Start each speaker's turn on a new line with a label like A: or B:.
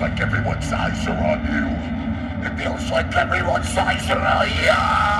A: like everyone's eyes are on you. It feels like everyone's eyes are on you.